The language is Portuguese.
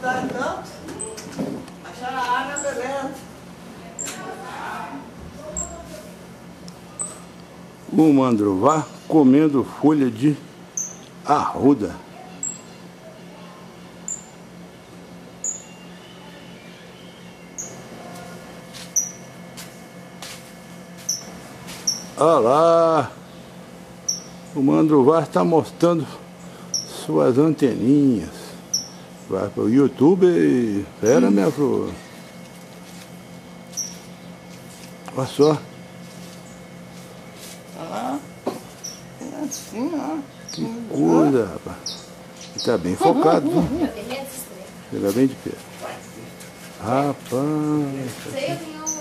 tá então? Acharam a água, beleza. O mandrová comendo folha de arruda. Olha lá, o mandrová está mostrando suas anteninhas. Vai para o YouTube e... Pera, minha flor. Olha só. Olha lá. É assim, ó. Que coisa, rapaz. Está bem focado, viu? Chega bem de perto. Rapaz. Sei, eu